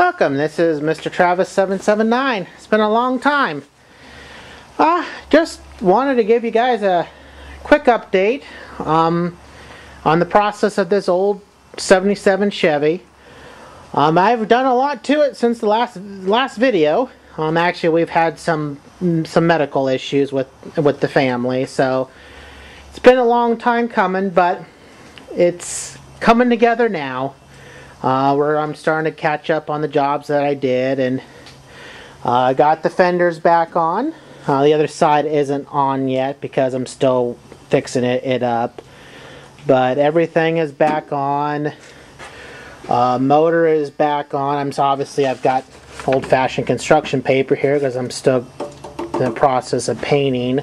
Welcome, this is Mr. Travis779. It's been a long time. Uh, just wanted to give you guys a quick update um, on the process of this old 77 Chevy. Um, I've done a lot to it since the last last video. Um, actually, we've had some some medical issues with with the family, so it's been a long time coming, but it's coming together now. Uh, where I'm starting to catch up on the jobs that I did, and I uh, got the fenders back on. Uh, the other side isn't on yet because I'm still fixing it, it up. But everything is back on. Uh, motor is back on. I'm so obviously I've got old-fashioned construction paper here because I'm still in the process of painting.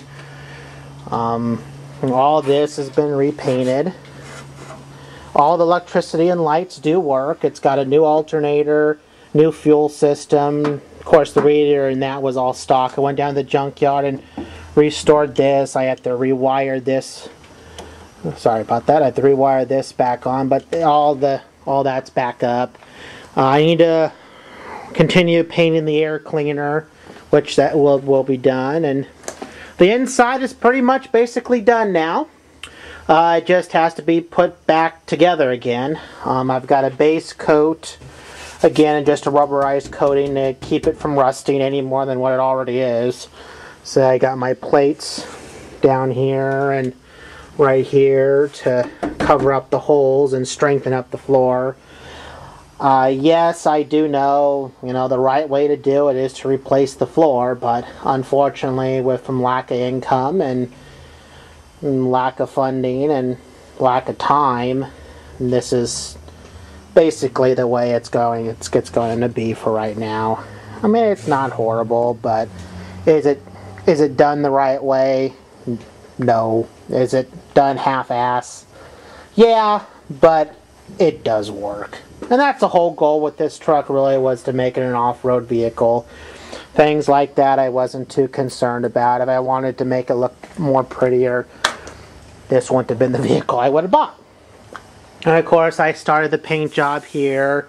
Um, all this has been repainted. All the electricity and lights do work. It's got a new alternator, new fuel system. Of course, the radiator and that was all stock. I went down to the junkyard and restored this. I had to rewire this. Sorry about that. I had to rewire this back on, but all the all that's back up. Uh, I need to continue painting the air cleaner, which that will will be done, and the inside is pretty much basically done now. Uh, it just has to be put back together again. Um, I've got a base coat, again, just a rubberized coating to keep it from rusting any more than what it already is. So I got my plates down here and right here to cover up the holes and strengthen up the floor. Uh, yes, I do know, you know, the right way to do it is to replace the floor, but unfortunately, with from lack of income and lack of funding and lack of time, this is basically the way it's going. It's, it's going to be for right now. I mean, it's not horrible, but is it is it done the right way? No. Is it done half-ass? Yeah, but it does work. And that's the whole goal with this truck really was to make it an off-road vehicle. Things like that I wasn't too concerned about. If I wanted to make it look more prettier, this wouldn't have been the vehicle I would have bought. And of course, I started the paint job here.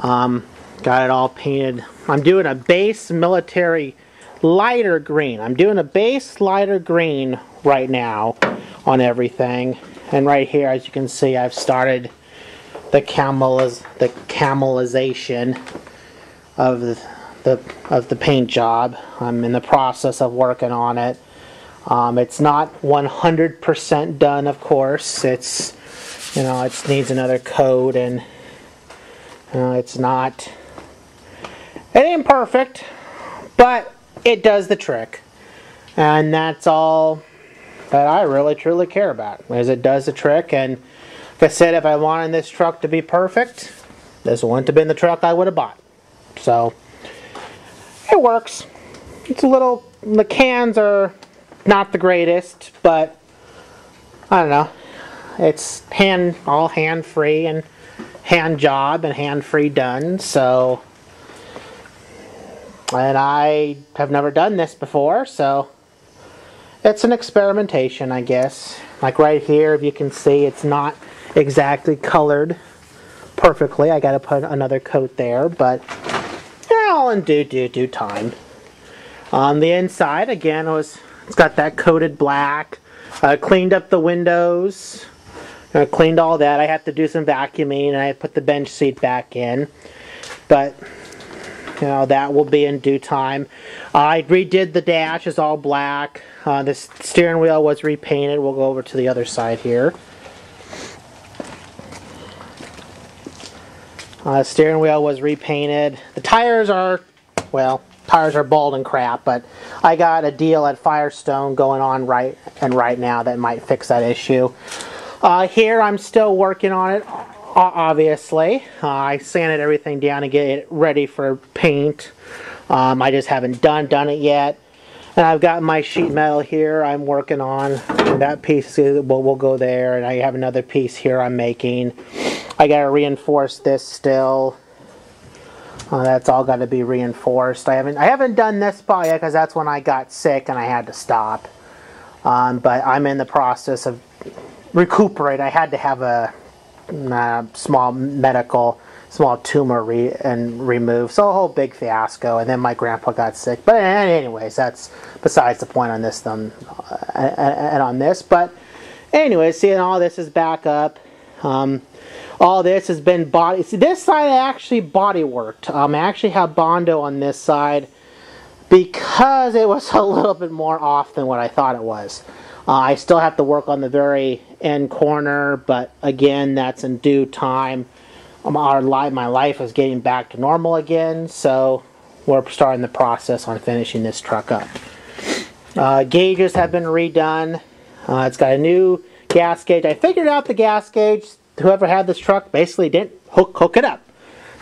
Um, got it all painted. I'm doing a base military lighter green. I'm doing a base lighter green right now on everything. And right here, as you can see, I've started the the camelization of the, the of the paint job. I'm in the process of working on it. Um, it's not 100% done, of course. It's, you know, it needs another coat and uh, it's not, it ain't perfect, but it does the trick. And that's all that I really truly care about, is it does the trick. And if I said if I wanted this truck to be perfect, this wouldn't have been the truck I would have bought. So, it works. It's a little, the cans are not the greatest, but I don't know. It's hand all hand free and hand job and hand free done. So, and I have never done this before, so it's an experimentation, I guess. Like right here, if you can see, it's not exactly colored perfectly. I got to put another coat there, but yeah, all in due due due time. On the inside, again, it was it's got that coated black. Uh, cleaned up the windows. Uh, cleaned all that. I have to do some vacuuming and I put the bench seat back in. But, you know, that will be in due time. I redid the dash. It's all black. Uh, the steering wheel was repainted. We'll go over to the other side here. Uh, steering wheel was repainted. The tires are, well, tires are bald and crap, but I got a deal at Firestone going on right and right now that might fix that issue. Uh, here I'm still working on it, obviously. Uh, I sanded everything down to get it ready for paint. Um, I just haven't done done it yet. And I've got my sheet metal here I'm working on. that piece will, will go there. And I have another piece here I'm making. I got to reinforce this still. Uh, that's all got to be reinforced. I haven't I haven't done this part yet because that's when I got sick and I had to stop. Um, but I'm in the process of recuperate. I had to have a, a small medical small tumor re- and removed. So a whole big fiasco. And then my grandpa got sick. But anyways, that's besides the point on this um, and on this. But anyways, seeing all this is back up. Um, all this has been body. See, this side I actually body worked. Um, I actually have Bondo on this side because it was a little bit more off than what I thought it was. Uh, I still have to work on the very end corner, but again, that's in due time. Um, our life, my life is getting back to normal again, so we're starting the process on finishing this truck up. Uh, gauges have been redone. Uh, it's got a new gas gauge. I figured out the gas gauge. Whoever had this truck basically didn't hook hook it up.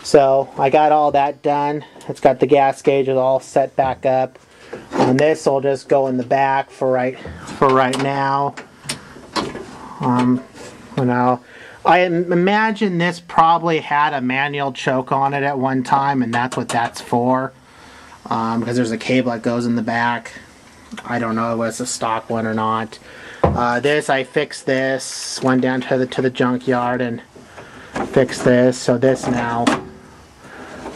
So I got all that done. It's got the gas gauges all set back up. And this will just go in the back for right for right now. Um, you know, I imagine this probably had a manual choke on it at one time, and that's what that's for. Um, because there's a cable that goes in the back. I don't know if it's a stock one or not. Uh, this I fixed this. Went down to the to the junkyard and fixed this. So this now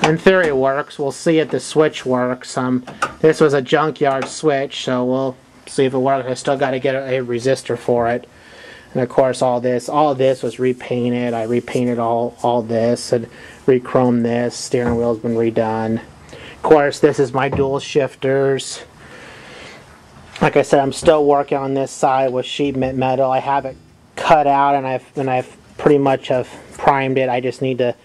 in theory works. We'll see if the switch works. Um, this was a junkyard switch, so we'll see if it works. I still got to get a, a, resistor for it. And of course, all this, all this was repainted. I repainted all all this and re-chromed this. Steering wheel's been redone. Of course, this is my dual shifters. Like I said, I'm still working on this side with sheet metal. I have it cut out, and I've and I've pretty much have primed it. I just need to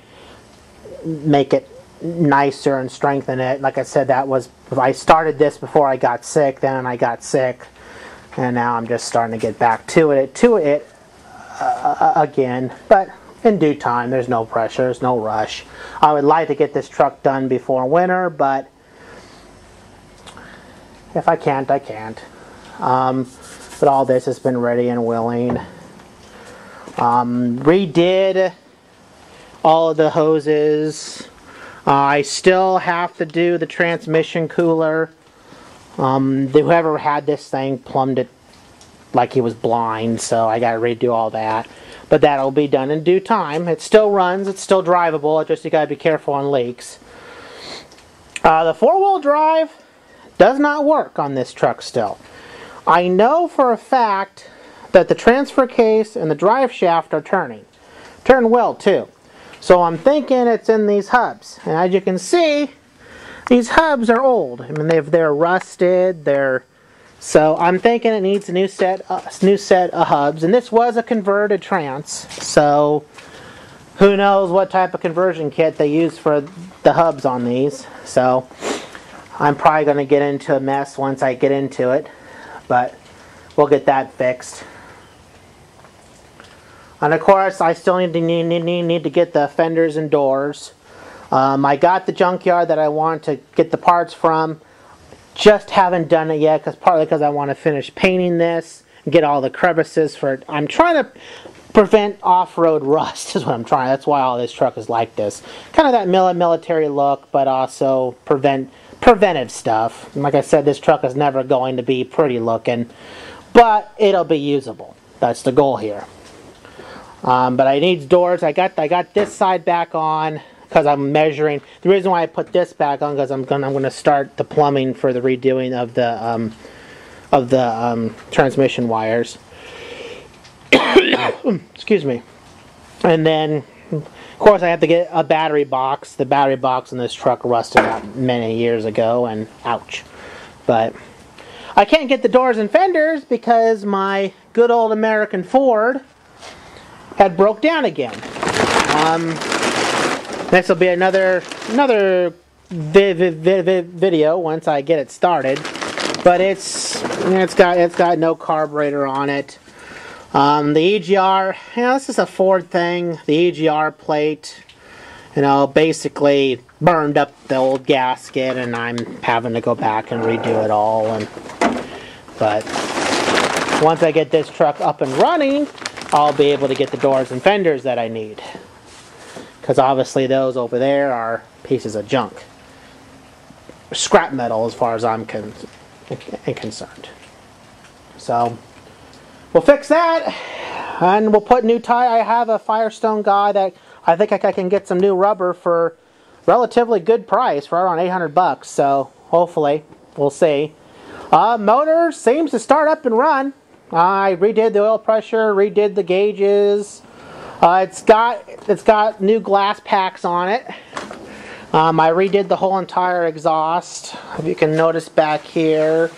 make it nicer and strengthen it. Like I said, that was I started this before I got sick. Then I got sick, and now I'm just starting to get back to it to it uh, uh, again. But in due time, there's no pressure, there's no rush. I would like to get this truck done before winter, but if I can't, I can't. Um, but all this has been ready and willing. Um, redid all of the hoses uh, I still have to do the transmission cooler. Um, whoever had this thing plumbed it like he was blind, so I got to redo all that. But that'll be done in due time. It still runs, it's still drivable, just you got to be careful on leaks. Uh, the four-wheel drive does not work on this truck still. I know for a fact that the transfer case and the drive shaft are turning. Turn well too. So I'm thinking it's in these hubs. And as you can see, these hubs are old. I mean, they've, they're rusted. They're so I'm thinking it needs a new set, uh, new set of hubs. And this was a converted trans. So who knows what type of conversion kit they use for the hubs on these. So I'm probably going to get into a mess once I get into it. But we'll get that fixed. And of course, I still need to need, need, need to get the fenders and doors. Um, I got the junkyard that I want to get the parts from. Just haven't done it yet, because partly because I want to finish painting this and get all the crevices for it. I'm trying to prevent off-road rust is what I'm trying. That's why all this truck is like this. Kind of that military look, but also prevent preventive stuff. Like I said, this truck is never going to be pretty looking, but it'll be usable. That's the goal here. Um, but I need doors. I got I got this side back on because I'm measuring. The reason why I put this back on because I'm gonna I'm gonna start the plumbing for the redoing of the um, of the um, transmission wires. Excuse me. And then, course, I have to get a battery box. The battery box in this truck rusted out many years ago, and ouch. But I can't get the doors and fenders because my good old American Ford had broke down again. Um, this will be another another vi vi vi video once I get it started, but it's it's got it's got no carburetor on it. Um, the EGR, you know, this is a Ford thing. The EGR plate, you know, basically burned up the old gasket, and I'm having to go back and redo it all. And but once I get this truck up and running, I'll be able to get the doors and fenders that I need. Because obviously those over there are pieces of junk. Scrap metal as far as I'm con concerned. So we'll fix that and we'll put new tire. I have a Firestone guy that I think I can get some new rubber for relatively good price for around 800 bucks. So hopefully, we'll see. Uh, motor seems to start up and run. I redid the oil pressure, redid the gauges. Uh, it's got it's got new glass packs on it. Um, I redid the whole entire exhaust. If you can notice back here,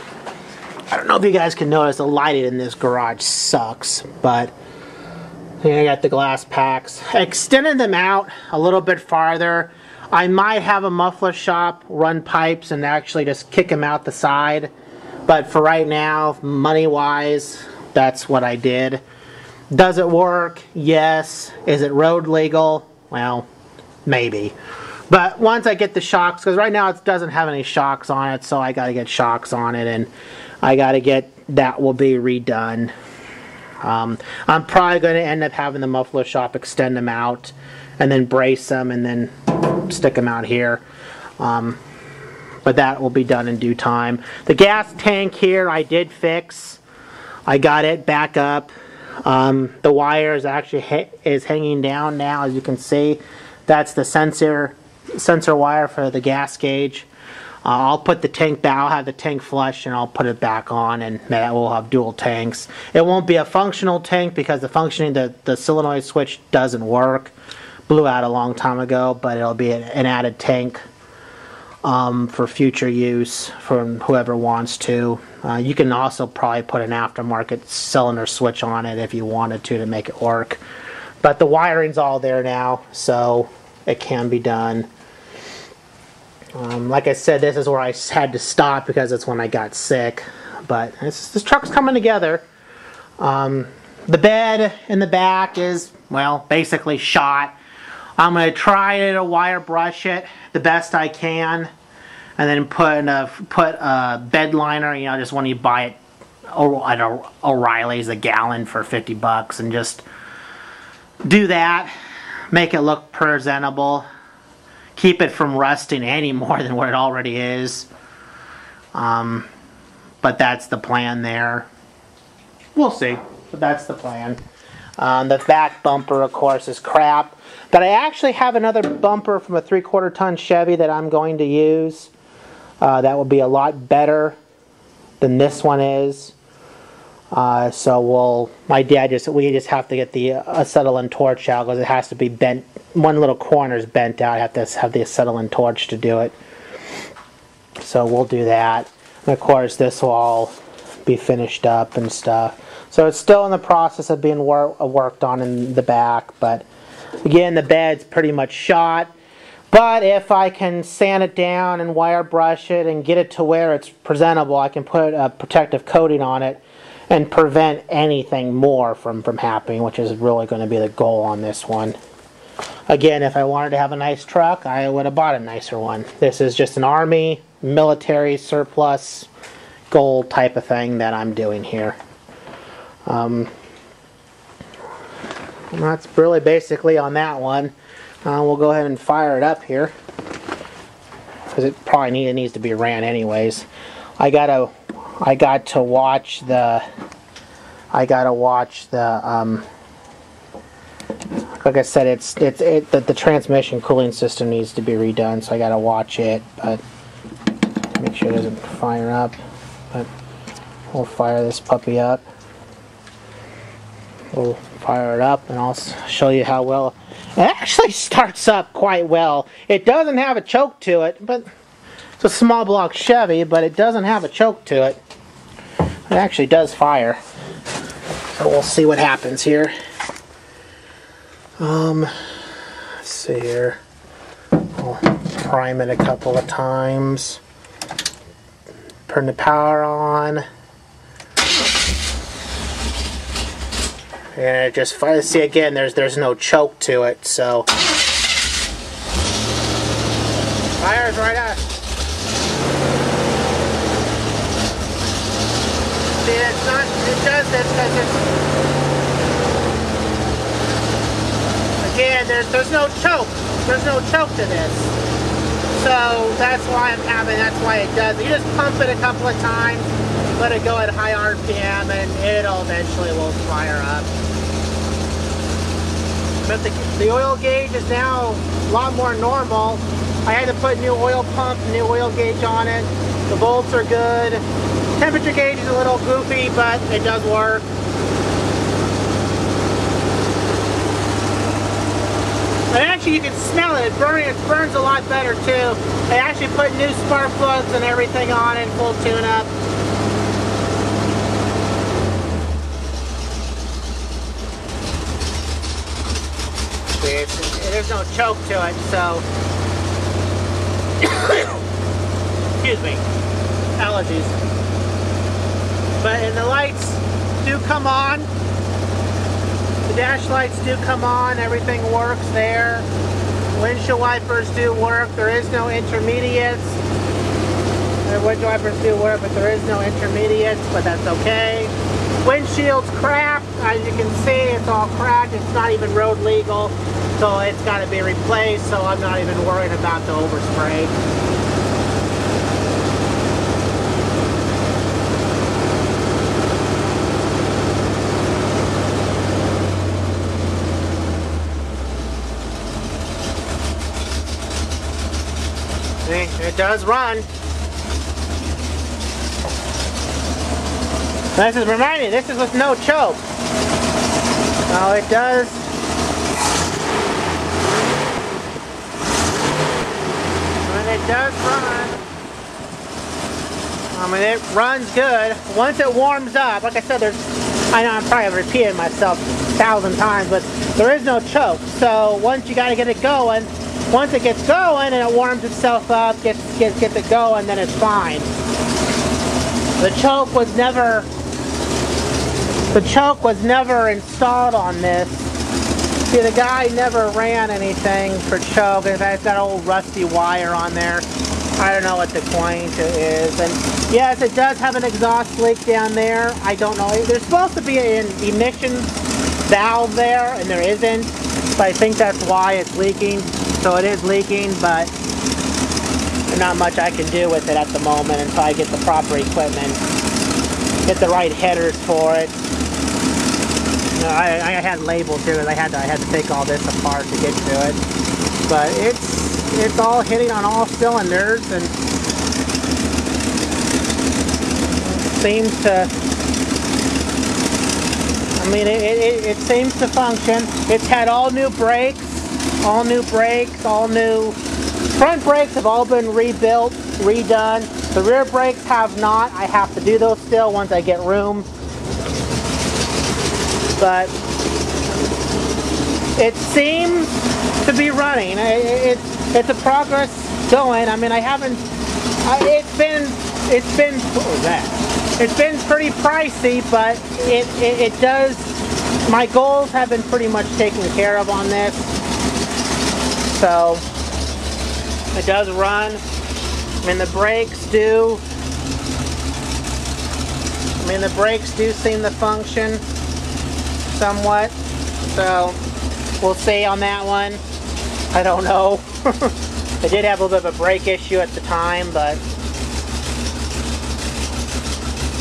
I don't know if you guys can notice the lighting in this garage sucks, but I got the glass packs. I extended them out a little bit farther. I might have a muffler shop run pipes and actually just kick them out the side. But for right now, money wise, that's what I did. Does it work? Yes. Is it road legal? Well, maybe. But once I get the shocks, because right now it doesn't have any shocks on it, so I got to get shocks on it, and I got to get that will be redone. Um, I'm probably going to end up having the muffler shop extend them out, and then brace them, and then stick them out here. Um, but that will be done in due time. The gas tank here I did fix. I got it back up. Um, the wire is actually ha is hanging down now, as you can see. That's the sensor sensor wire for the gas gauge. Uh, I'll put the tank back. I'll have the tank flush and I'll put it back on, and that will have dual tanks. It won't be a functional tank because the functioning the the solenoid switch doesn't work. Blew out a long time ago, but it'll be an added tank um, for future use for whoever wants to. Uh, you can also probably put an aftermarket cylinder switch on it if you wanted to to make it work. But the wiring's all there now, so it can be done. Um, like I said, this is where I had to stop because it's when I got sick. But this truck's coming together. Um, the bed in the back is, well, basically shot. I'm going to try to wire brush it the best I can and then put a, put a bed liner, you know, just when you buy it at O'Reilly's a gallon for 50 bucks and just do that, make it look presentable, keep it from rusting any more than what it already is. Um, but that's the plan there. We'll see, but that's the plan. Um, the back bumper, of course, is crap. But I actually have another bumper from a three-quarter ton Chevy that I'm going to use. Uh, that will be a lot better than this one is. Uh, so we'll, my dad just, we just have to get the acetylene torch out because it has to be bent, one little corner is bent out. I have to have the acetylene torch to do it. So we'll do that. And of course this will all be finished up and stuff. So it's still in the process of being wor worked on in the back, but Again, the bed's pretty much shot. But if I can sand it down and wire brush it and get it to where it's presentable, I can put a protective coating on it and prevent anything more from, from happening, which is really going to be the goal on this one. Again, if I wanted to have a nice truck, I would have bought a nicer one. This is just an Army military surplus gold type of thing that I'm doing here. Um, that's really basically on that one. Uh, we'll go ahead and fire it up here. Because it probably need, it needs to be ran anyways. I gotta I got to watch the I gotta watch the um, like I said it's it's it the, the transmission cooling system needs to be redone so I gotta watch it but make sure it doesn't fire up but we'll fire this puppy up. We'll fire it up and I'll show you how well it actually starts up quite well. It doesn't have a choke to it but it's a small block Chevy but it doesn't have a choke to it. It actually does fire. So we'll see what happens here um let's see here. I'll prime it a couple of times. Turn the power on. And it just finally see again there's there's no choke to it so. Fires right up. See it's not it does this because it's there's there's no choke there's no choke to this so that's why I'm having that's why it does you just pump it a couple of times let it go at high RPM and it'll eventually will fire up. but the, the oil gauge is now a lot more normal. I had to put new oil pump, new oil gauge on it. The bolts are good. Temperature gauge is a little goofy, but it does work. And actually you can smell it, it burns, it burns a lot better too. They actually put new spark plugs and everything on it, full tune up. There's no choke to it, so excuse me, allergies. But and the lights do come on. The dash lights do come on, everything works there. Windshield wipers do work, there is no intermediates. The windshield wipers do work, but there is no intermediates, but that's okay. Windshield's cracked, as you can see, it's all cracked, it's not even road legal, so it's got to be replaced, so I'm not even worried about the overspray. It does run. This is reminding this is with no choke. Oh, it does. And it does run. I mean, it runs good. Once it warms up, like I said, there's, I know I'm probably repeating myself a thousand times, but there is no choke. So once you got to get it going, once it gets going and it warms itself up, gets, gets, gets it going, then it's fine. The choke was never, the choke was never installed on this. See, the guy never ran anything for choke. In fact, it's got old rusty wire on there. I don't know what the point is. And yes, it does have an exhaust leak down there. I don't know. There's supposed to be an emission valve there, and there isn't. So I think that's why it's leaking. So it is leaking, but not much I can do with it at the moment until I get the proper equipment, get the right headers for it. You know, I, I had labels here that I had to I had to take all this apart to get to it, but it's it's all hitting on all cylinders and seems to. I mean, it, it, it seems to function. It's had all new brakes all new brakes, all new front brakes have all been rebuilt, redone. The rear brakes have not. I have to do those still once I get room. But it seems to be running. It's it's a progress going. I mean, I haven't. It's been it's been that? It's been pretty pricey, but it, it it does. My goals have been pretty much taken care of on this. So it does run. I mean the brakes do I mean the brakes do seem to function somewhat. So we'll see on that one. I don't know. I did have a little bit of a brake issue at the time, but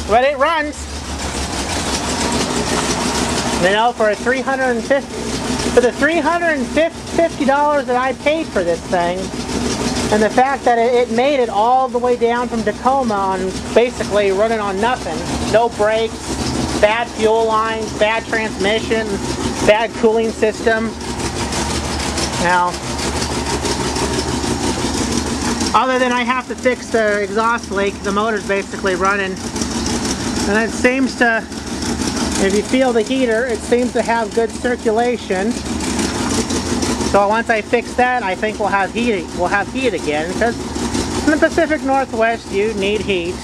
but it runs. You know, for a 350 for the $350 that I paid for this thing, and the fact that it, made it all the way down from Tacoma on basically running on nothing, no brakes, bad fuel lines, bad transmission, bad cooling system. Now, other than I have to fix the exhaust leak, the motor's basically running. And it seems to if you feel the heater, it seems to have good circulation. So once I fix that, I think we'll have heat. We'll have heat again because in the Pacific Northwest, you need heat.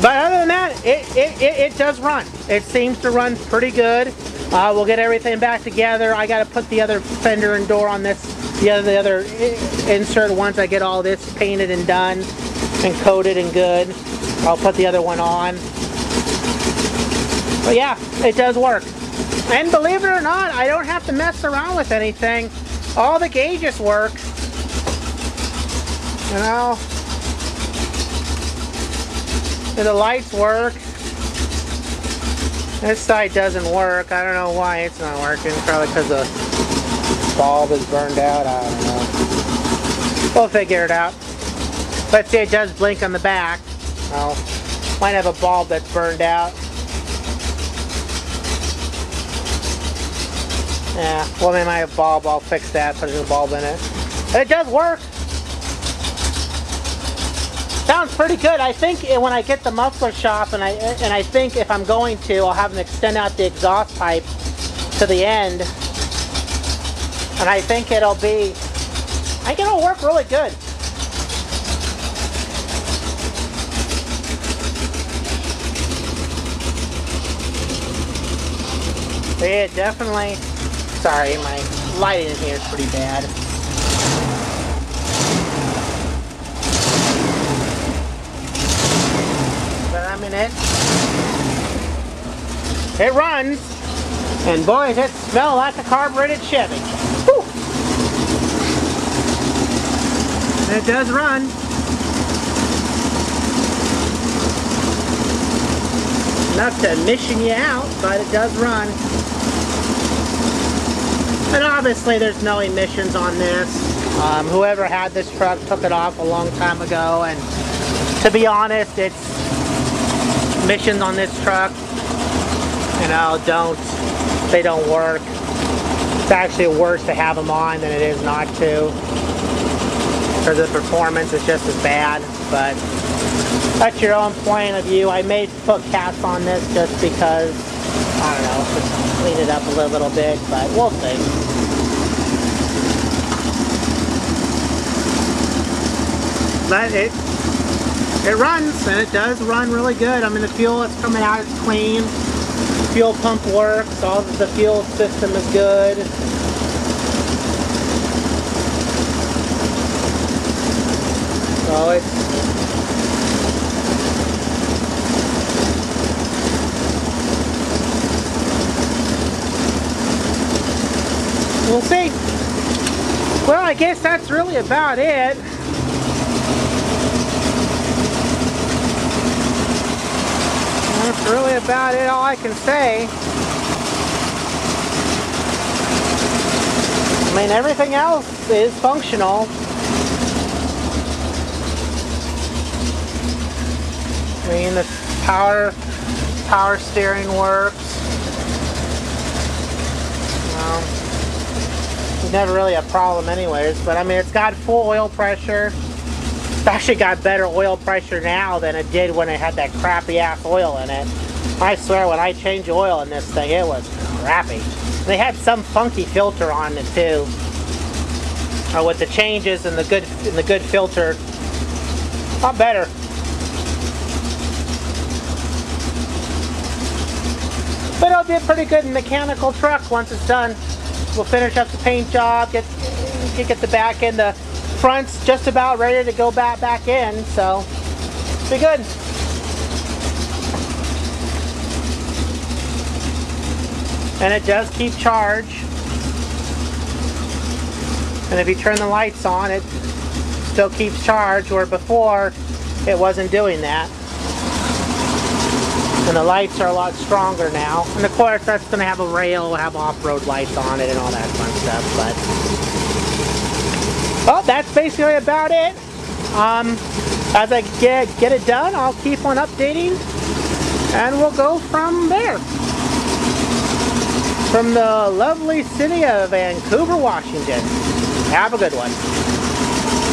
But other than that, it, it, it, it does run. It seems to run pretty good. Uh, we'll get everything back together. I got to put the other fender and door on this, the other, the other insert once I get all this painted and done and coated and good. I'll put the other one on. But yeah, it does work. And believe it or not, I don't have to mess around with anything. All the gauges work. You know, the lights work. This side doesn't work. I don't know why it's not working. Probably because the bulb is burned out. I don't know. We'll figure it out. Let's see, it does blink on the back. Oh, might have a bulb that's burned out. Yeah, well, they might have bulb. I'll fix that, put a new bulb in it. And it does work. Sounds pretty good. I think when I get the muffler shop, and I and I think if I'm going to, I'll have them extend out the exhaust pipe to the end, and I think it'll be, I think it'll work really good. Yeah, definitely. Sorry, my lighting in here is pretty bad. But I'm in it. It runs, and boy, does it smell like a carbureted Chevy. Whew. It does run. Enough to mission you out, but it does run. And obviously there's no emissions on this. Um, whoever had this truck took it off a long time ago and to be honest, it's emissions on this truck, you know, don't, they don't work. It's actually worse to have them on than it is not to. Because the performance is just as bad, but that's your own point of view. I may put caps on this just because, don't know, clean it up a little, little bit, but we'll see. But it, it runs, and it does run really good. I mean, the fuel that's coming out is clean. Fuel pump works. All the fuel system is good. So it's we'll see. Well, I guess that's really about it. That's really about it, all I can say. I mean, everything else is functional. I mean, the power, power steering works. Um, it's never really a problem anyways, but I mean, it's got full oil pressure. It's actually got better oil pressure now than it did when it had that crappy ass oil in it. I swear, when I changed oil in this thing, it was crappy. They had some funky filter on it too. Uh, with the changes and the good and the good filter, a lot better. But it'll be a pretty good mechanical truck once it's done. We'll finish up the paint job, get get the back end, the front's just about ready to go back back in, so be good. And it does keep charge. And if you turn the lights on, it still keeps charge, where before it wasn't doing that. And the lights are a lot stronger now. And of course, that's going to have a rail, have off-road lights on it and all that fun stuff. But well, that's basically about it. Um, as I get get it done, I'll keep on updating, and we'll go from there. From the lovely city of Vancouver, Washington. Have a good one.